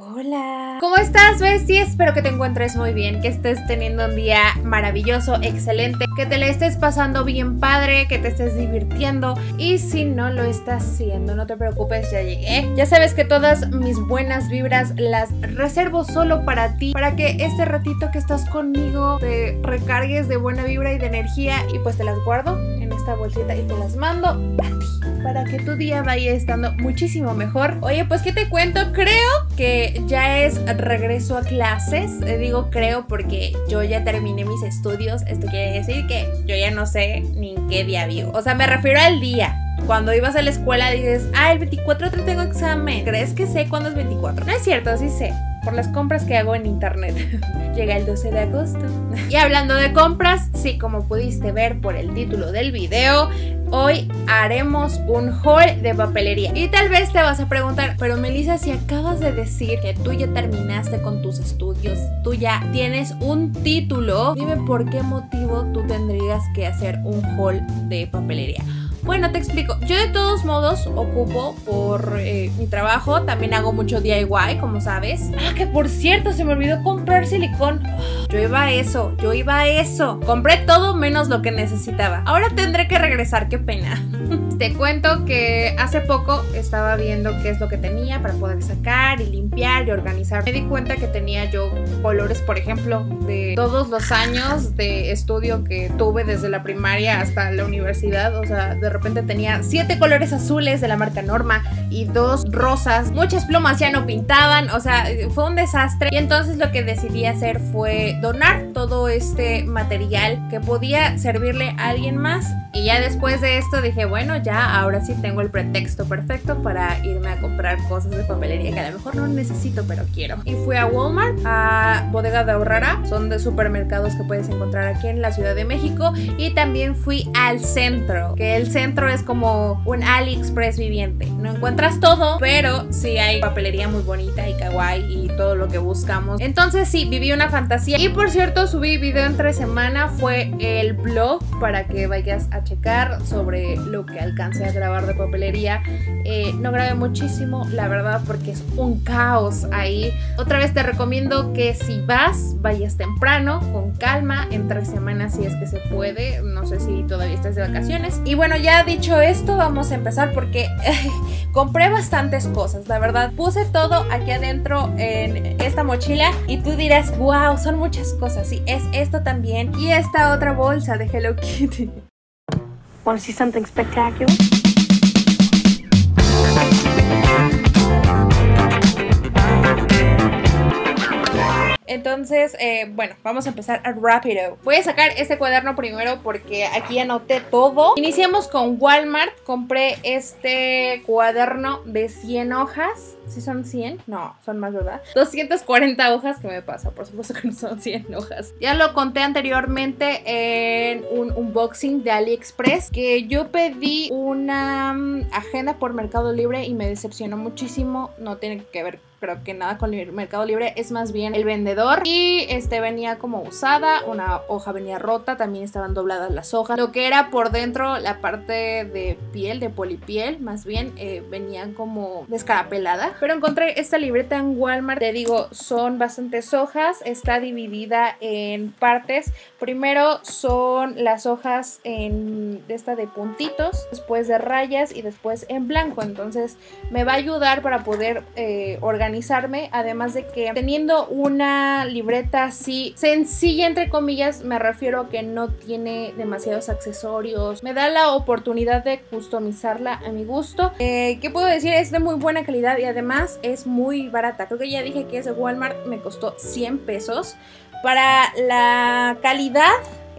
Hola. ¿Cómo estás, Bestie? Espero que te encuentres muy bien, que estés teniendo un día maravilloso, excelente, que te le estés pasando bien padre, que te estés divirtiendo. Y si no lo estás haciendo, no te preocupes, ya llegué. Ya sabes que todas mis buenas vibras las reservo solo para ti, para que este ratito que estás conmigo te recargues de buena vibra y de energía y pues te las guardo esta bolsita y te las mando a ti para que tu día vaya estando muchísimo mejor. Oye, pues ¿qué te cuento? Creo que ya es regreso a clases. Digo creo porque yo ya terminé mis estudios. Esto quiere decir que yo ya no sé ni en qué día vivo. O sea, me refiero al día. Cuando ibas a la escuela dices, ah, el 24 te tengo examen. ¿Crees que sé cuándo es 24? No es cierto, sí sé por las compras que hago en internet. Llega el 12 de agosto. y hablando de compras, sí, como pudiste ver por el título del video, hoy haremos un haul de papelería. Y tal vez te vas a preguntar, pero Melissa, si acabas de decir que tú ya terminaste con tus estudios, tú ya tienes un título, dime por qué motivo tú tendrías que hacer un haul de papelería. Bueno, te explico. Yo de todos modos ocupo por eh, mi trabajo. También hago mucho DIY, como sabes. Ah, que por cierto, se me olvidó comprar silicón. Yo iba a eso, yo iba a eso. Compré todo menos lo que necesitaba. Ahora tendré que regresar, qué pena. Te cuento que hace poco estaba viendo qué es lo que tenía para poder sacar y limpiar y organizar. Me di cuenta que tenía yo colores, por ejemplo, de todos los años de estudio que tuve desde la primaria hasta la universidad. O sea, de repente tenía siete colores azules de la marca Norma y dos rosas. Muchas plumas ya no pintaban, o sea, fue un desastre. Y entonces lo que decidí hacer fue donar todo este material que podía servirle a alguien más. Y ya después de esto dije, bueno, ya ahora sí tengo el pretexto perfecto para irme a comprar cosas de papelería que a lo mejor no necesito, pero quiero. Y fui a Walmart, a Bodega de Ahorrara, son de supermercados que puedes encontrar aquí en la Ciudad de México. Y también fui al centro, que el centro es como un AliExpress viviente. No encuentras todo, pero sí hay papelería muy bonita y kawaii y todo lo que buscamos. Entonces sí, viví una fantasía. Y por cierto, subí video entre semana, fue el blog para que vayas a checar sobre lo que alcancé a grabar de papelería. Eh, no grabé muchísimo, la verdad, porque es un caos ahí. Otra vez te recomiendo que si vas, vayas temprano, con calma, en tres semanas si es que se puede. No sé si todavía estás de vacaciones. Y bueno, ya dicho esto, vamos a empezar porque compré bastantes cosas, la verdad. Puse todo aquí adentro en esta mochila y tú dirás, wow, son muchas cosas. Y es esto también. Y esta otra bolsa de Hello Kitty. Entonces, eh, bueno, vamos a empezar rápido. Voy a sacar este cuaderno primero porque aquí anoté todo. Iniciamos con Walmart. Compré este cuaderno de 100 hojas. ¿Sí son 100? No, son más, ¿verdad? 240 hojas. ¿Qué me pasa? Por supuesto que no son 100 hojas. Ya lo conté anteriormente en un unboxing de AliExpress que yo pedí una mm, agenda por Mercado Libre y me decepcionó muchísimo. No tiene que ver pero que nada con Mercado Libre, es más bien el vendedor. Y este venía como usada, una hoja venía rota, también estaban dobladas las hojas. Lo que era por dentro, la parte de piel, de polipiel, más bien, eh, venían como descarapelada. Pero encontré esta libreta en Walmart, te digo, son bastantes hojas, está dividida en partes. Primero son las hojas en esta de puntitos, después de rayas y después en blanco. Entonces me va a ayudar para poder eh, organizar organizarme, además de que teniendo una libreta así sencilla entre comillas, me refiero a que no tiene demasiados accesorios, me da la oportunidad de customizarla a mi gusto. Eh, ¿Qué puedo decir? Es de muy buena calidad y además es muy barata. Creo que ya dije que ese Walmart me costó 100 pesos. Para la calidad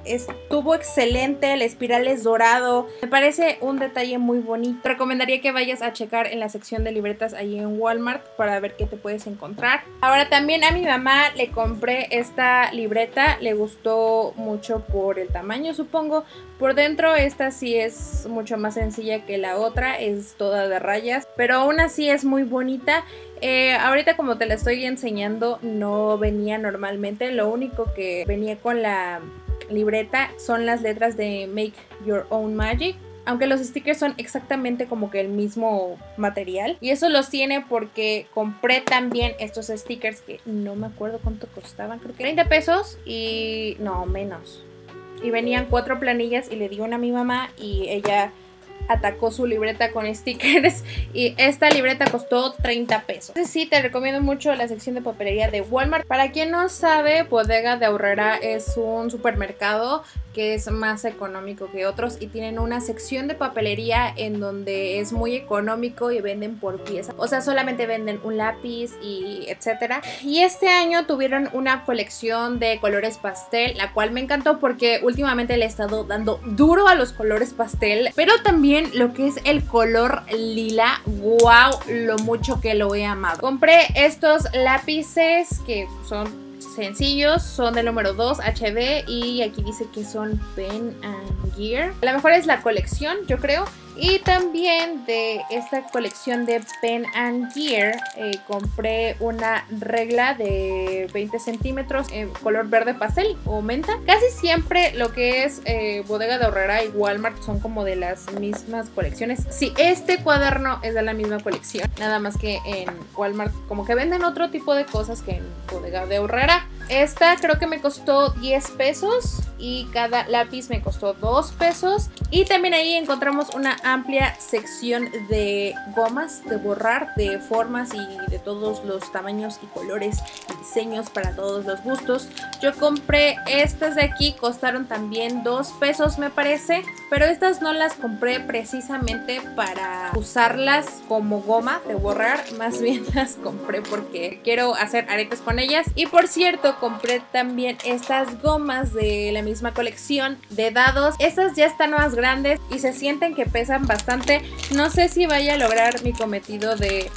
estuvo excelente, el espiral es dorado, me parece un detalle muy bonito. recomendaría que vayas a checar en la sección de libretas ahí en Walmart para ver qué te puedes encontrar. Ahora también a mi mamá le compré esta libreta, le gustó mucho por el tamaño supongo. Por dentro esta sí es mucho más sencilla que la otra, es toda de rayas, pero aún así es muy bonita. Eh, ahorita como te la estoy enseñando no venía normalmente, lo único que venía con la libreta son las letras de Make Your Own Magic. aunque los stickers son exactamente como que el mismo material. Y eso los tiene porque compré también estos stickers que no me acuerdo cuánto costaban, creo que 30 pesos y no, menos. Y venían cuatro planillas y le di una a mi mamá y ella atacó su libreta con stickers y esta libreta costó 30 pesos. Entonces sí, te recomiendo mucho la sección de papelería de Walmart. Para quien no sabe, Bodega de Aurrera es un supermercado que es más económico que otros y tienen una sección de papelería en donde es muy económico y venden por pieza. O sea, solamente venden un lápiz y etcétera. Y este año tuvieron una colección de colores pastel, la cual me encantó porque últimamente le he estado dando duro a los colores pastel, pero también lo que es el color lila, wow, lo mucho que lo he amado. Compré estos lápices que son sencillos, son del número 2 HD y aquí dice que son Pen and Gear. La mejor es la colección, yo creo. Y también de esta colección de Pen and Gear eh, compré una regla de 20 centímetros en color verde pastel o menta. Casi siempre lo que es eh, Bodega de Horrera y Walmart son como de las mismas colecciones. Sí, este cuaderno es de la misma colección. Nada más que en Walmart como que venden otro tipo de cosas que en Bodega de Horrera ahora esta creo que me costó 10 pesos y cada lápiz me costó 2 pesos. Y también ahí encontramos una amplia sección de gomas de borrar de formas y de todos los tamaños y colores y diseños para todos los gustos. Yo compré estas de aquí, costaron también 2 pesos me parece, pero estas no las compré precisamente para usarlas como goma de borrar, más bien las compré porque quiero hacer aretes con ellas. Y por cierto, compré también estas gomas de la misma colección de dados. Estas ya están más grandes y se sienten que pesan bastante. No sé si vaya a lograr mi cometido de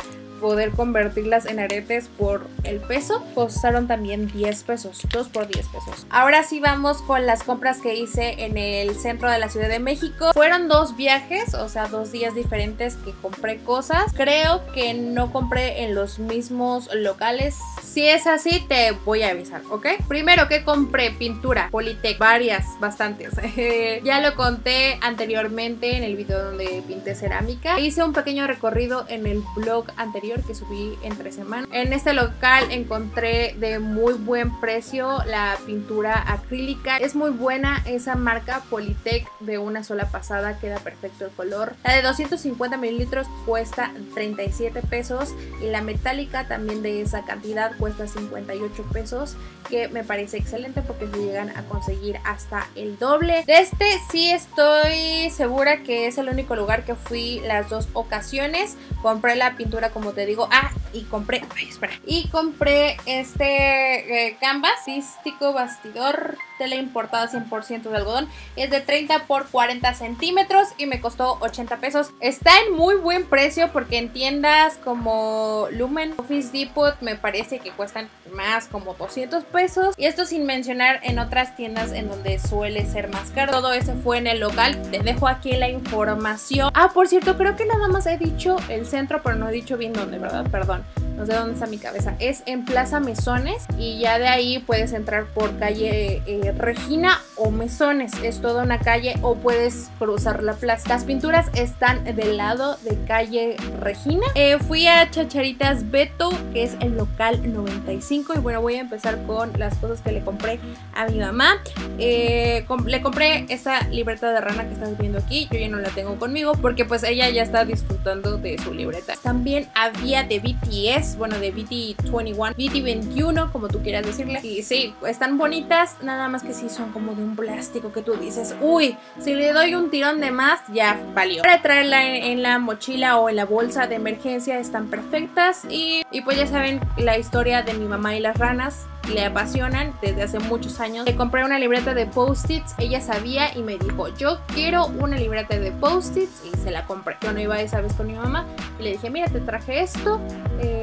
poder convertirlas en aretes por el peso. Costaron también 10 pesos, 2 por 10 pesos. Ahora sí vamos con las compras que hice en el centro de la Ciudad de México. Fueron dos viajes, o sea, dos días diferentes que compré cosas. Creo que no compré en los mismos locales. Si es así, te voy a avisar, ¿ok? Primero que compré pintura, Politec, varias, bastantes. ya lo conté anteriormente en el video donde pinté cerámica. Hice un pequeño recorrido en el blog anterior que subí entre semanas. En este local encontré de muy buen precio la pintura acrílica. Es muy buena esa marca Politec de una sola pasada, queda perfecto el color. La de 250 mililitros cuesta 37 pesos y la metálica también de esa cantidad cuesta 58 pesos, que me parece excelente porque se llegan a conseguir hasta el doble. De este sí estoy segura que es el único lugar que fui las dos ocasiones. Compré la pintura como te digo, ah, y compré, espera, y compré este eh, canvas, cístico bastidor, tela importada 100% de algodón, es de 30 por 40 centímetros y me costó 80 pesos. Está en muy buen precio porque en tiendas como Lumen, Office Depot me parece que cuestan más como 200 pesos y esto sin mencionar en otras tiendas en donde suele ser más caro. Todo eso fue en el local, te dejo aquí la información. Ah, por cierto, creo que nada más he dicho el centro, pero no he dicho bien dónde, ¿verdad? Perdón no sé dónde está mi cabeza, es en Plaza Mesones y ya de ahí puedes entrar por calle eh, Regina Mesones, es toda una calle o puedes cruzar la plaza. Las pinturas están del lado de calle Regina. Eh, fui a Chacharitas Beto, que es el local 95 y bueno, voy a empezar con las cosas que le compré a mi mamá. Eh, le compré esta libreta de rana que estás viendo aquí, yo ya no la tengo conmigo porque pues ella ya está disfrutando de su libreta. También había de BTS bueno, de BT21, BT21, como tú quieras decirle. Y sí, están bonitas, nada más que sí son como de un plástico que tú dices, uy, si le doy un tirón de más, ya valió. Para traerla en, la mochila o en la bolsa de emergencia están perfectas y, y pues ya saben la historia de mi mamá y las ranas le apasionan desde hace muchos años. Le compré una libreta de post-its, ella sabía y me dijo, yo quiero una libreta de post-its y se la compré. Yo no iba esa vez con mi mamá y le dije, mira, te traje esto. Eh,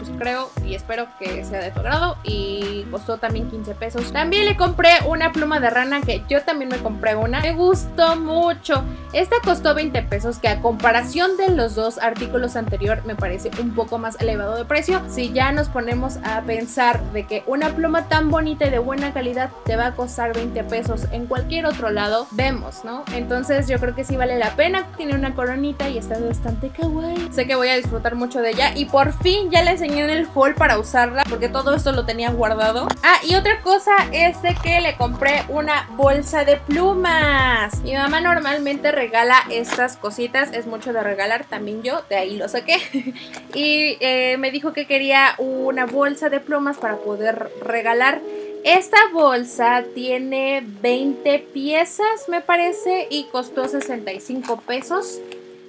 pues creo y espero que sea de tu agrado y costó también 15 pesos. También le compré una pluma de rana que yo también me compré una. Me gustó mucho. Esta costó 20 pesos que a comparación de los dos artículos anterior me parece un poco más elevado de precio. Si ya nos ponemos a pensar de que una pluma tan bonita y de buena calidad te va a costar 20 pesos en cualquier otro lado, vemos, ¿no? Entonces yo creo que sí vale la pena. Tiene una coronita y está bastante kawaii. Sé que voy a disfrutar mucho de ella y por fin ya le enseñé en el haul para usarla porque todo esto lo tenía guardado. Ah, y otra cosa es de que le compré una bolsa de plumas. Mi mamá normalmente regala estas cositas, es mucho de regalar, también yo, de ahí lo saqué. y eh, me dijo que quería una bolsa de plumas para poder regalar. Esta bolsa tiene 20 piezas, me parece, y costó 65 pesos.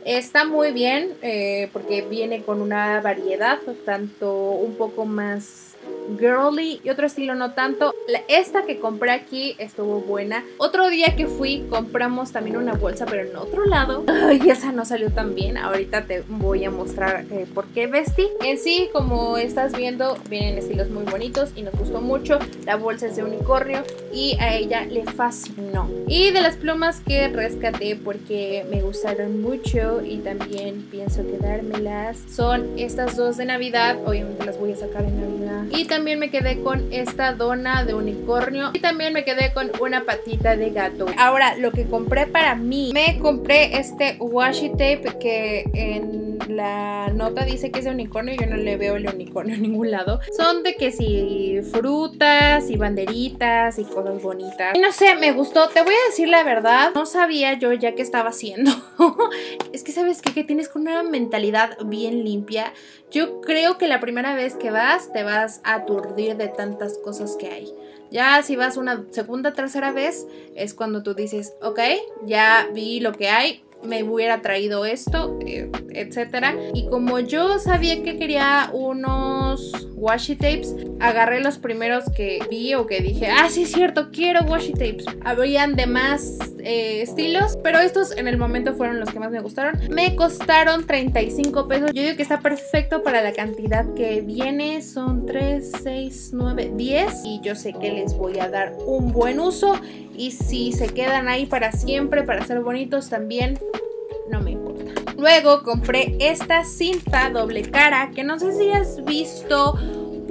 Está muy bien eh, porque viene con una variedad, tanto un poco más girly y otro estilo no tanto. Esta que compré aquí estuvo buena. Otro día que fui compramos también una bolsa pero en otro lado. Ay, esa no salió tan bien. Ahorita te voy a mostrar eh, por qué vestí. En sí, como estás viendo, vienen estilos muy bonitos y nos gustó mucho. La bolsa es de unicornio y a ella le fascinó. Y de las plumas que rescaté porque me gustaron mucho y también pienso quedármelas son estas dos de Navidad. Obviamente las voy a sacar en Navidad. También me quedé con esta dona de unicornio y también me quedé con una patita de gato. Ahora, lo que compré para mí, me compré este washi tape que en la nota dice que es de unicornio, yo no le veo el unicornio en ningún lado. Son de que si frutas y banderitas y cosas bonitas. Y no sé, me gustó. Te voy a decir la verdad, no sabía yo ya qué estaba haciendo. es que sabes que tienes con una mentalidad bien limpia. Yo creo que la primera vez que vas te vas a aturdir de tantas cosas que hay. Ya si vas una segunda, tercera vez, es cuando tú dices, ok, ya vi lo que hay, me hubiera traído esto, eh, etcétera. Y como yo sabía que quería unos washi tapes, agarré los primeros que vi o que dije, ah, sí es cierto, quiero washi tapes. Habrían de más eh, estilos, pero estos en el momento fueron los que más me gustaron. Me costaron 35 pesos. Yo digo que está perfecto para la cantidad que viene. Son 3, 6, 9, 10. Y yo sé que les voy a dar un buen uso. Y si se quedan ahí para siempre, para ser bonitos también, no me importa. Luego compré esta cinta doble cara que no sé si has visto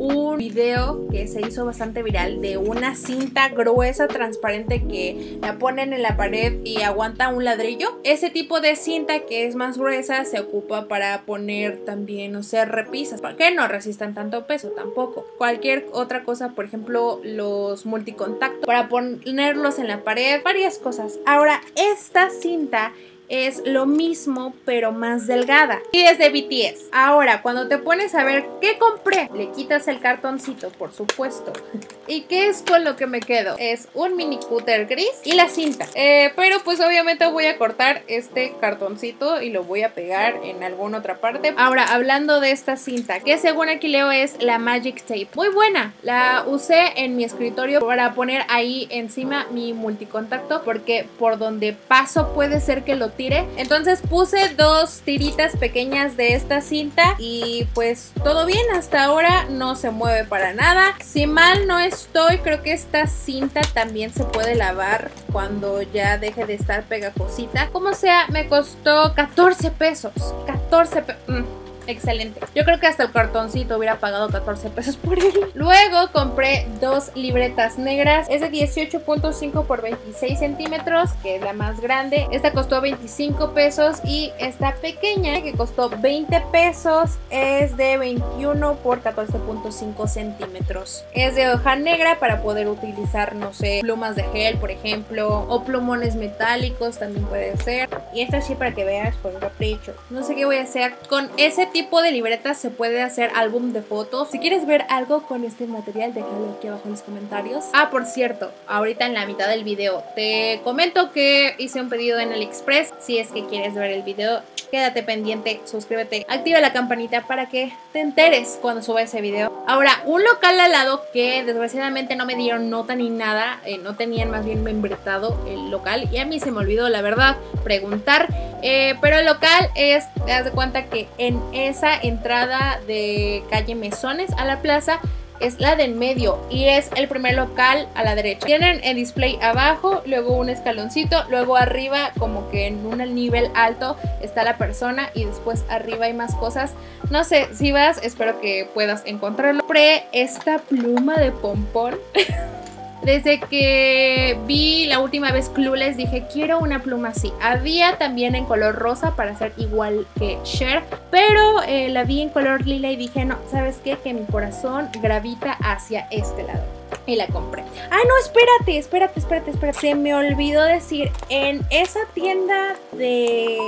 un video que se hizo bastante viral de una cinta gruesa transparente que la ponen en la pared y aguanta un ladrillo. Ese tipo de cinta que es más gruesa se ocupa para poner también, no sé, repisas, para que no resistan tanto peso tampoco. Cualquier otra cosa, por ejemplo, los multicontactos para ponerlos en la pared, varias cosas. Ahora, esta cinta es lo mismo pero más delgada y es de BTS. Ahora, cuando te pones a ver qué compré, le quitas el cartoncito, por supuesto. ¿Y qué es con lo que me quedo? Es un mini cúter gris y la cinta. Eh, pero pues obviamente voy a cortar este cartoncito y lo voy a pegar en alguna otra parte. Ahora, hablando de esta cinta, que según aquí leo es la Magic Tape. Muy buena. La usé en mi escritorio para poner ahí encima mi multicontacto porque por donde paso puede ser que lo entonces puse dos tiritas pequeñas de esta cinta y pues todo bien, hasta ahora no se mueve para nada. Si mal no estoy, creo que esta cinta también se puede lavar cuando ya deje de estar pegajosita. Como sea, me costó 14 pesos. 14 pesos. Mm excelente. Yo creo que hasta el cartoncito hubiera pagado 14 pesos por él. Luego compré dos libretas negras. Es de 18.5 por 26 centímetros, que es la más grande. Esta costó 25 pesos y esta pequeña, que costó 20 pesos, es de 21 por 14.5 centímetros. Es de hoja negra para poder utilizar, no sé, plumas de gel, por ejemplo, o plumones metálicos también puede ser. Y esta sí para que veas un capricho. No sé qué voy a hacer con ese tipo tipo de libretas se puede hacer álbum de fotos. Si quieres ver algo con este material, déjalo aquí abajo en los comentarios. Ah, por cierto, ahorita en la mitad del video te comento que hice un pedido en AliExpress. Si es que quieres ver el video, quédate pendiente, suscríbete, activa la campanita para que te enteres cuando suba ese video. Ahora, un local al lado que desgraciadamente no me dieron nota ni nada, eh, no tenían más bien membretado el local y a mí se me olvidó la verdad preguntar, eh, pero el local es, te das de cuenta que en esa entrada de calle Mesones a la plaza es la del medio y es el primer local a la derecha. Tienen el display abajo, luego un escaloncito, luego arriba como que en un nivel alto está la persona y después arriba hay más cosas. No sé, si vas, espero que puedas encontrarlo. Pre esta pluma de pompón. Desde que vi la última vez Clueless dije quiero una pluma así. Había también en color rosa para ser igual que Cher, pero eh, la vi en color lila y dije no, ¿sabes qué? Que mi corazón gravita hacia este lado. Y la compré. Ay, no, espérate, espérate, espérate, espérate. Se me olvidó decir, en esa tienda de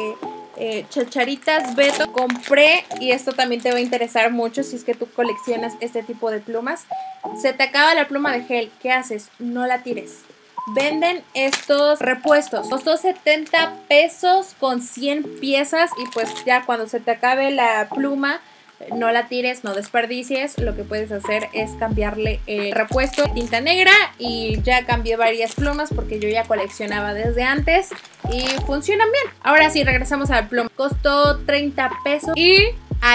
eh, chacharitas Beto compré y esto también te va a interesar mucho si es que tú coleccionas este tipo de plumas. Se te acaba la pluma de gel, ¿qué haces? No la tires. Venden estos repuestos. Costó 70 pesos con 100 piezas y pues ya cuando se te acabe la pluma no la tires, no desperdicies. Lo que puedes hacer es cambiarle el repuesto de tinta negra y ya cambié varias plumas porque yo ya coleccionaba desde antes y funcionan bien. Ahora sí, regresamos al pluma. Costó 30 pesos y...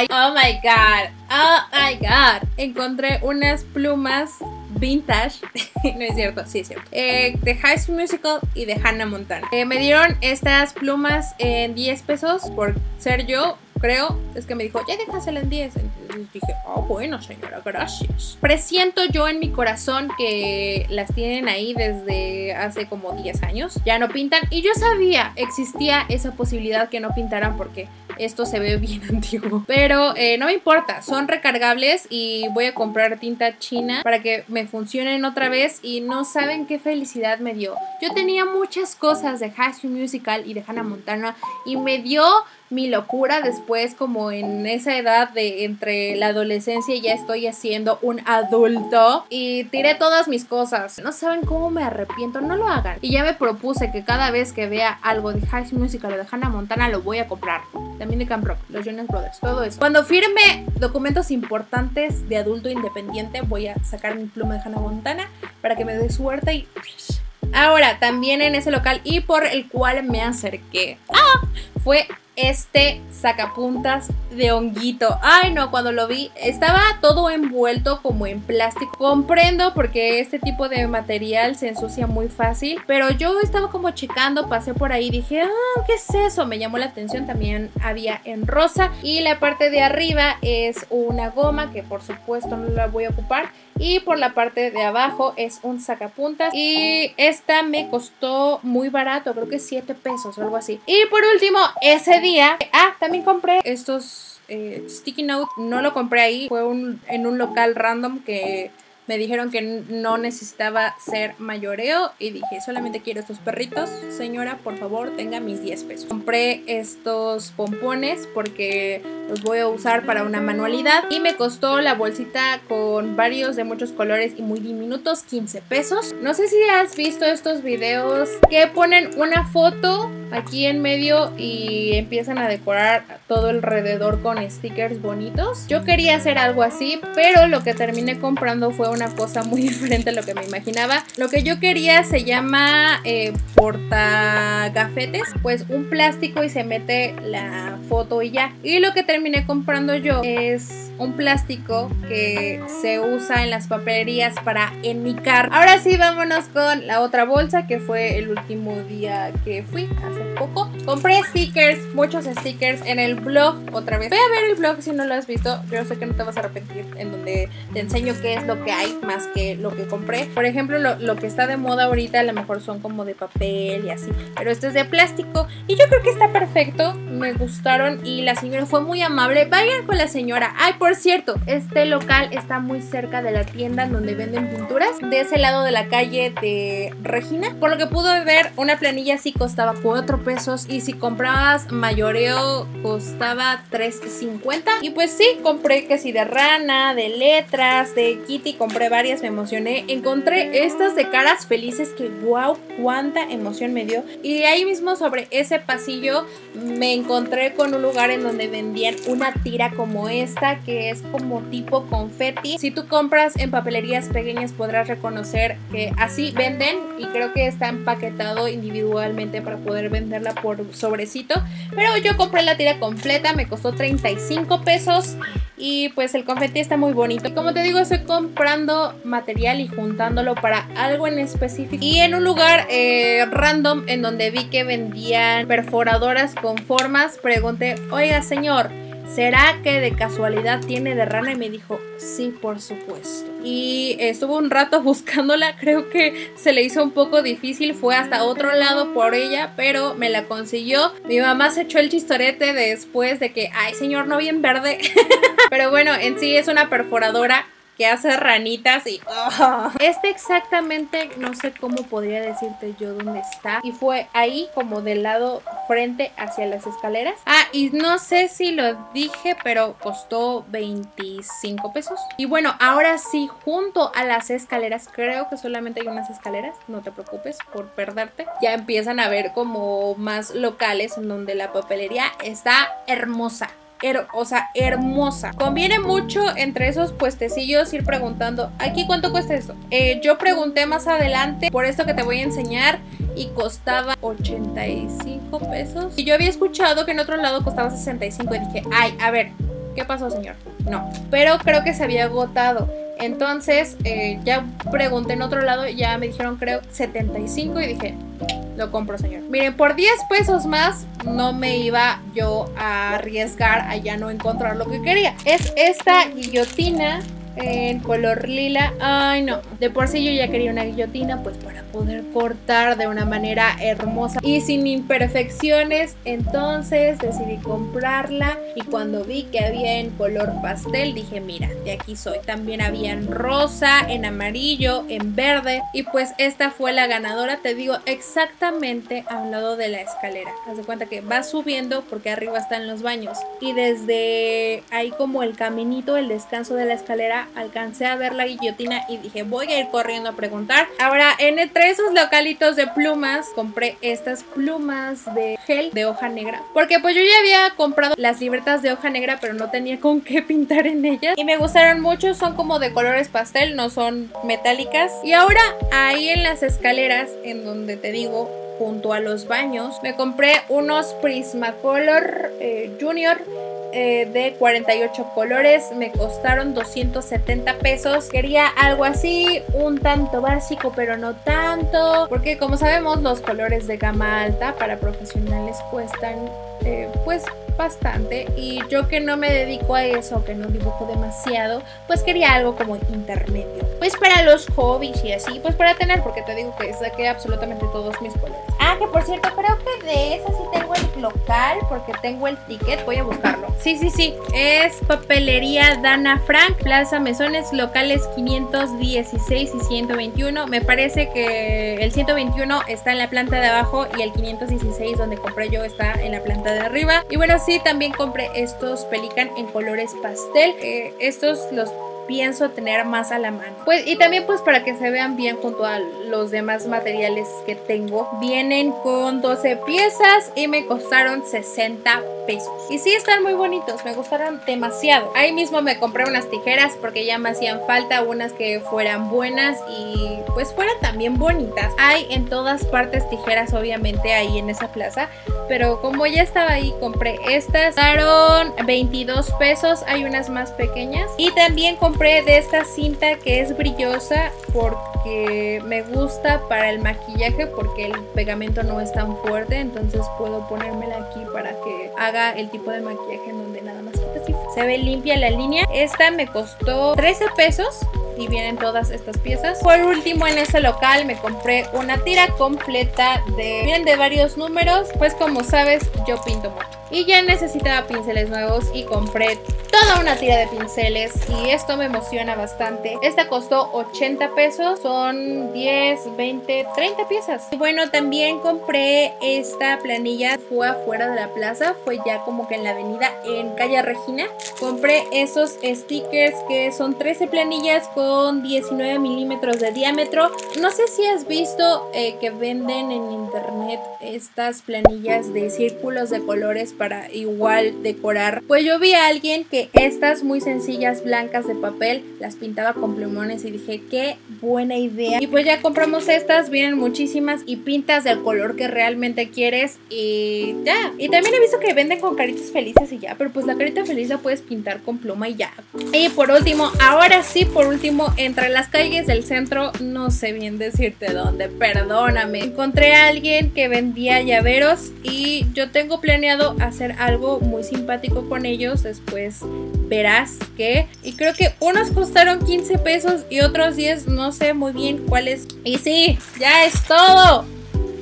oh my god, oh my god. Encontré unas plumas vintage, no es cierto, sí es cierto, eh, de High School Musical y de Hannah Montana. Eh, me dieron estas plumas en 10 pesos por ser yo creo, es que me dijo, ya déjasela en 10. Entonces dije, oh, bueno, señora, gracias. Presiento yo en mi corazón que las tienen ahí desde hace como 10 años. Ya no pintan. Y yo sabía, existía esa posibilidad que no pintaran porque esto se ve bien antiguo. Pero eh, no me importa, son recargables y voy a comprar tinta china para que me funcionen otra vez. Y no saben qué felicidad me dio. Yo tenía muchas cosas de High School Musical y de Hannah Montana y me dio mi locura después como en esa edad de entre la adolescencia ya estoy haciendo un adulto y tiré todas mis cosas. No saben cómo me arrepiento, no lo hagan. Y ya me propuse que cada vez que vea algo de High Musical o de Hannah Montana lo voy a comprar. También de Camp Rock, los Jonas Brothers, todo eso. Cuando firme documentos importantes de adulto independiente voy a sacar mi pluma de Hannah Montana para que me dé suerte y... Ahora, también en ese local y por el cual me acerqué. ¡Ah! Fue este sacapuntas de honguito. Ay, no, cuando lo vi estaba todo envuelto como en plástico. Comprendo porque este tipo de material se ensucia muy fácil, pero yo estaba como checando, pasé por ahí, dije, ah, ¿qué es eso? Me llamó la atención, también había en rosa y la parte de arriba es una goma que por supuesto no la voy a ocupar y por la parte de abajo es un sacapuntas y esta me costó muy barato, creo que 7 pesos o algo así. Y por último, ese día, ah, también compré estos eh, sticky note, no lo compré ahí, fue en un local random que me dijeron que no necesitaba ser mayoreo y dije, solamente quiero estos perritos. Señora, por favor, tenga mis 10 pesos. Compré estos pompones porque los voy a usar para una manualidad y me costó la bolsita con varios de muchos colores y muy diminutos 15 pesos. No sé si has visto estos videos que ponen una foto aquí en medio y empiezan a decorar todo alrededor con stickers bonitos. Yo quería hacer algo así, pero lo que terminé comprando fue una cosa muy diferente a lo que me imaginaba. Lo que yo quería se llama eh, portagafetes, pues un plástico y se mete la foto y ya. Y lo que terminé comprando yo es un plástico que se usa en las papelerías para enmicar. Ahora sí, vámonos con la otra bolsa que fue el último día que fui hace poco. Compré stickers, muchos stickers en el blog otra vez. Ve a ver el blog si no lo has visto. Yo sé que no te vas a arrepentir en donde te enseño qué es lo que hay más que lo que compré. Por ejemplo, lo, que está de moda ahorita a lo mejor son como de papel y así. Pero este es de plástico y yo creo que está perfecto. Me gustaron y la señora fue muy amable. Vayan con la señora. Ay, por cierto, este local está muy cerca de la tienda donde venden pinturas. De ese lado de la calle de Regina. Por lo que pude ver, una planilla así costaba 4 pesos y si comprabas mayoreo costaba 3.50. Y pues sí, compré que si de rana, de letras, de kitty, compré varias, me emocioné. Encontré estas de caras felices que wow, cuánta emoción me dio. Y ahí mismo sobre ese pasillo me encontré con un lugar en donde vendían una tira como esta que es como tipo confeti. Si tú compras en papelerías pequeñas podrás reconocer que así venden y creo que está empaquetado individualmente para poder venderla por sobrecito. Pero yo compré la tira completa, me costó 35 pesos y pues el confeti está muy bonito. Como te digo, estoy comprando material y juntándolo para algo en específico. Y en un lugar eh, random en donde vi que vendían perforadoras con formas, pregunté, oiga señor, ¿será que de casualidad tiene de rana? Y me dijo, sí, por supuesto. Y estuvo un rato buscándola, creo que se le hizo un poco difícil, fue hasta otro lado por ella, pero me la consiguió. Mi mamá se echó el chistorete después de que, ay señor, no bien verde. pero bueno, en sí es una perforadora que hace ranitas y... Este exactamente no sé cómo podría decirte yo dónde está. Y fue ahí como del lado frente hacia las escaleras. Ah, y no sé si lo dije, pero costó 25 pesos. Y bueno, ahora sí, junto a las escaleras, creo que solamente hay unas escaleras, no te preocupes por perderte. Ya empiezan a ver como más locales en donde la papelería está hermosa o sea, hermosa. Conviene mucho entre esos puestecillos ir preguntando, ¿aquí cuánto cuesta esto? Eh, yo pregunté más adelante por esto que te voy a enseñar y costaba 85 pesos. Y yo había escuchado que en otro lado costaba 65 y dije, ay, a ver, ¿qué pasó señor? No, pero creo que se había agotado. Entonces eh, ya pregunté en otro lado, ya me dijeron creo 75 y dije, lo compro, señor. Miren, por 10 pesos más no me iba yo a arriesgar a ya no encontrar lo que quería. Es esta guillotina en color lila. Ay, no. De por sí yo ya quería una guillotina, pues para poder cortar de una manera hermosa y sin imperfecciones. Entonces decidí comprarla y cuando vi que había en color pastel, dije, mira, de aquí soy. También había en rosa, en amarillo, en verde. Y pues esta fue la ganadora, te digo, exactamente a un lado de la escalera. Haz de cuenta que va subiendo porque arriba están los baños. Y desde ahí como el caminito, el descanso de la escalera, alcancé a ver la guillotina y dije voy a ir corriendo a preguntar. Ahora entre esos localitos de plumas compré estas plumas de gel de hoja negra porque pues yo ya había comprado las libretas de hoja negra pero no tenía con qué pintar en ellas y me gustaron mucho, son como de colores pastel, no son metálicas. Y ahora ahí en las escaleras en donde te digo junto a los baños me compré unos Prismacolor eh, Junior eh, de 48 colores. Me costaron 270 pesos. Quería algo así, un tanto básico, pero no tanto. Porque como sabemos, los colores de gama alta para profesionales cuestan eh, pues bastante y yo que no me dedico a eso, que no dibujo demasiado, pues quería algo como intermedio. Pues para los hobbies y así, pues para tener, porque te digo que saqué absolutamente todos mis colores. Ah, que por cierto, creo que de esa sí tengo el local, porque tengo el ticket, voy a buscarlo. Sí, sí, sí, es papelería Dana Frank, Plaza Mesones, locales 516 y 121. Me parece que el 121 está en la planta de abajo y el 516 donde compré yo está en la planta de arriba. Y bueno, sí, también compré estos Pelican en colores pastel. Eh, estos los pienso tener más a la mano. Pues y también pues para que se vean bien junto a los demás materiales que tengo. Vienen con 12 piezas y me costaron 60 pesos. Y sí están muy bonitos, me gustaron demasiado. Ahí mismo me compré unas tijeras porque ya me hacían falta unas que fueran buenas y pues fueran también bonitas. Hay en todas partes tijeras obviamente ahí en esa plaza, pero como ya estaba ahí compré estas. Costaron 22 pesos, hay unas más pequeñas. Y también compré compré de esta cinta que es brillosa porque me gusta para el maquillaje porque el pegamento no es tan fuerte, entonces puedo ponérmela aquí para que haga el tipo de maquillaje en donde nada más se ve limpia la línea. Esta me costó 13 pesos y vienen todas estas piezas. Por último en ese local me compré una tira completa de, vienen de varios números, pues como sabes yo pinto mucho. Y ya necesitaba pinceles nuevos y compré toda una tira de pinceles y esto me emociona bastante. Esta costó 80 pesos, son 10, 20, 30 piezas. Y bueno, también compré esta planilla, fue afuera de la plaza, fue ya como que en la avenida en calle Regina. Compré esos stickers que son 13 planillas con con 19 milímetros de diámetro. No sé si has visto eh, que venden en internet estas planillas de círculos de colores para igual decorar. Pues yo vi a alguien que estas muy sencillas blancas de papel las pintaba con plumones y dije qué buena idea. Y pues ya compramos estas, vienen muchísimas y pintas del color que realmente quieres y ya. Y también he visto que venden con caritas felices y ya, pero pues la carita feliz la puedes pintar con pluma y ya. Y por último, ahora sí, por último, entre las calles del centro, no sé bien decirte dónde, perdóname. Encontré a alguien que vendía llaveros y yo tengo planeado algo muy simpático con ellos. Después verás que. Y creo que unos costaron 15 pesos y otros 10, no sé muy bien cuáles. Y sí, ya es todo.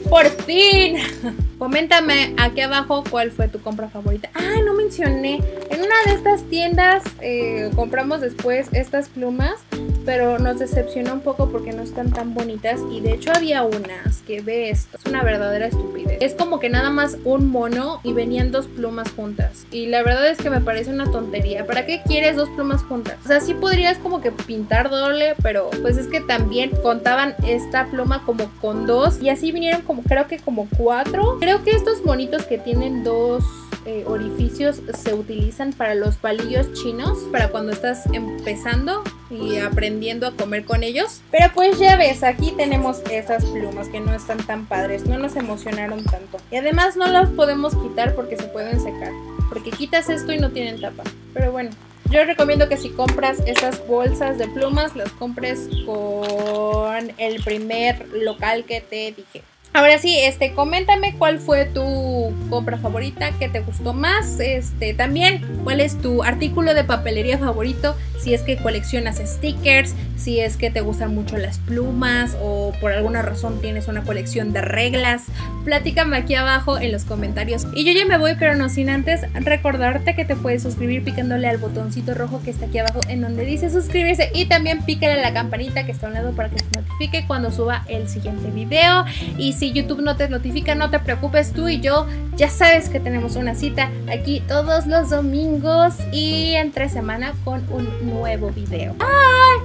Por fin. Coméntame aquí abajo cuál fue tu compra favorita. Ah, no mencioné. En una de estas tiendas eh, compramos después estas plumas pero nos decepcionó un poco porque no están tan bonitas y de hecho había unas que ve esto, es una verdadera estupidez. Es como que nada más un mono y venían dos plumas juntas y la verdad es que me parece una tontería. ¿Para qué quieres dos plumas juntas? O sea, sí podrías como que pintar doble, pero pues es que también contaban esta pluma como con dos y así vinieron como creo que como cuatro. Creo que estos monitos que tienen dos eh, orificios se utilizan para los palillos chinos, para cuando estás empezando y aprendiendo a comer con ellos. Pero pues ya ves, aquí tenemos esas plumas que no están tan padres, no nos emocionaron tanto. Y además no las podemos quitar porque se pueden secar, porque quitas esto y no tienen tapa. Pero bueno. Yo recomiendo que si compras esas bolsas de plumas, las compres con el primer local que te dije. Ahora sí, este, coméntame cuál fue tu compra favorita, qué te gustó más, este, también cuál es tu artículo de papelería favorito, si es que coleccionas stickers, si es que te gustan mucho las plumas o por alguna razón tienes una colección de reglas, platícame aquí abajo en los comentarios. Y yo ya me voy, pero no sin antes recordarte que te puedes suscribir picándole al botoncito rojo que está aquí abajo en donde dice suscribirse y también pícale a la campanita que está a un lado para que te notifique cuando suba el siguiente video. Y si YouTube no te notifica, no te preocupes, tú y yo ya sabes que tenemos una cita aquí todos los domingos y entre semana con un nuevo video. ¡Ay!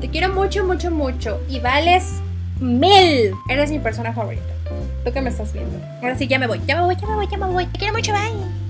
Te quiero mucho, mucho, mucho y vales mil. Eres mi persona favorita. Tú que me estás viendo. Ahora sí, ya me voy, ya me voy, ya me voy, ya me voy. Te quiero mucho, bye.